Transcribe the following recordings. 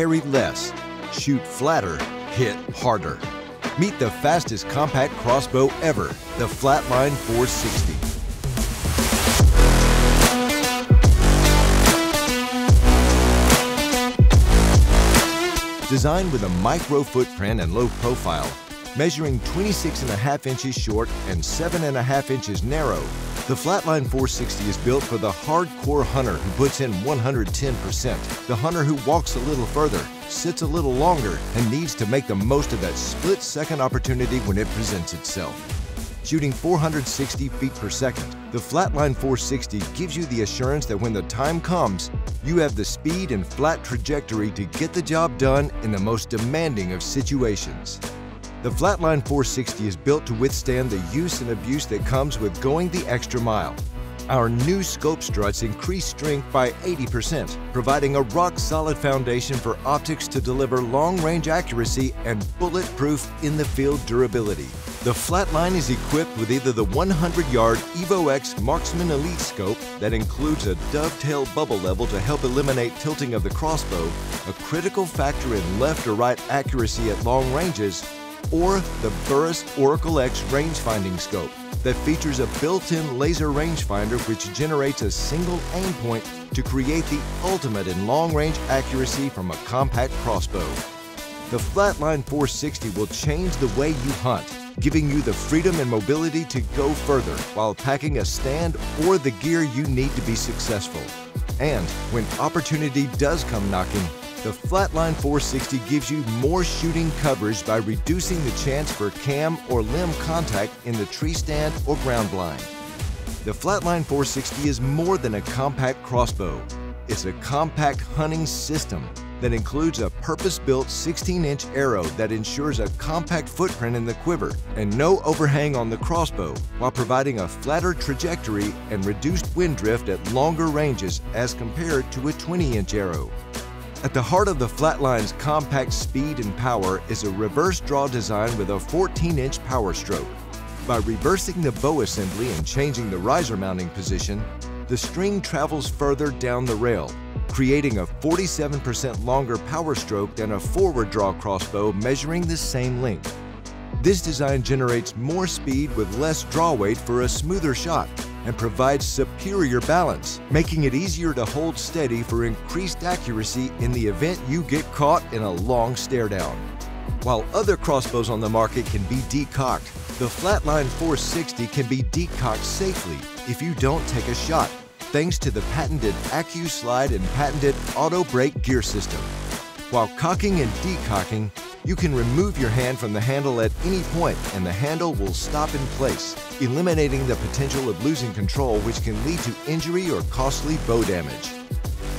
carry less, shoot flatter, hit harder. Meet the fastest compact crossbow ever, the Flatline 460. Designed with a micro footprint and low profile, measuring 26 and a half inches short and 7 and a half inches narrow, the Flatline 460 is built for the hardcore hunter who puts in 110%, the hunter who walks a little further, sits a little longer, and needs to make the most of that split-second opportunity when it presents itself. Shooting 460 feet per second, the Flatline 460 gives you the assurance that when the time comes, you have the speed and flat trajectory to get the job done in the most demanding of situations. The Flatline 460 is built to withstand the use and abuse that comes with going the extra mile. Our new scope struts increase strength by 80%, providing a rock-solid foundation for optics to deliver long-range accuracy and bulletproof in-the-field durability. The Flatline is equipped with either the 100-yard Evo X Marksman Elite scope that includes a dovetail bubble level to help eliminate tilting of the crossbow, a critical factor in left or right accuracy at long ranges, or the Burris Oracle X range-finding scope that features a built-in laser rangefinder which generates a single aim point to create the ultimate in long-range accuracy from a compact crossbow. The Flatline 460 will change the way you hunt, giving you the freedom and mobility to go further while packing a stand or the gear you need to be successful. And when opportunity does come knocking, the Flatline 460 gives you more shooting coverage by reducing the chance for cam or limb contact in the tree stand or ground blind. The Flatline 460 is more than a compact crossbow. It's a compact hunting system that includes a purpose-built 16-inch arrow that ensures a compact footprint in the quiver and no overhang on the crossbow while providing a flatter trajectory and reduced wind drift at longer ranges as compared to a 20-inch arrow. At the heart of the Flatline's compact speed and power is a reverse draw design with a 14-inch power stroke. By reversing the bow assembly and changing the riser mounting position, the string travels further down the rail, creating a 47% longer power stroke than a forward draw crossbow measuring the same length. This design generates more speed with less draw weight for a smoother shot and provides superior balance, making it easier to hold steady for increased accuracy in the event you get caught in a long stare down. While other crossbows on the market can be decocked, the Flatline 460 can be decocked safely if you don't take a shot, thanks to the patented ACUslide and patented Auto Brake gear system. While cocking and decocking, you can remove your hand from the handle at any point and the handle will stop in place, eliminating the potential of losing control which can lead to injury or costly bow damage.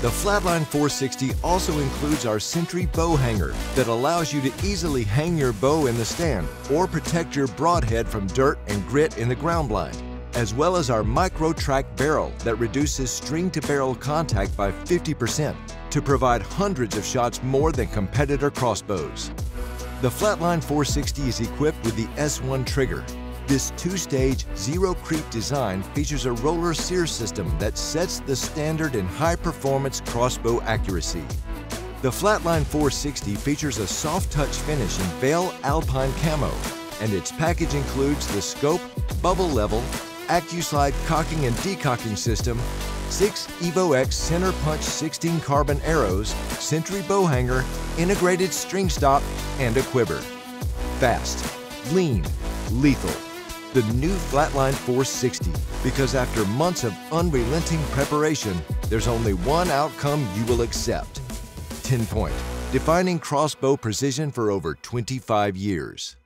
The Flatline 460 also includes our Sentry bow hanger that allows you to easily hang your bow in the stand or protect your broadhead from dirt and grit in the ground blind, as well as our MicroTRAC barrel that reduces string to barrel contact by 50% to provide hundreds of shots more than competitor crossbows. The Flatline 460 is equipped with the S1 trigger. This two-stage, zero-creep design features a roller sear system that sets the standard in high-performance crossbow accuracy. The Flatline 460 features a soft-touch finish in Veil Alpine Camo, and its package includes the scope, bubble level, ACUslide cocking and decocking system, six Evo X center punch 16 carbon arrows, Sentry bow hanger, integrated string stop, and a quiver. Fast, lean, lethal. The new Flatline 460, because after months of unrelenting preparation, there's only one outcome you will accept. TenPoint, defining crossbow precision for over 25 years.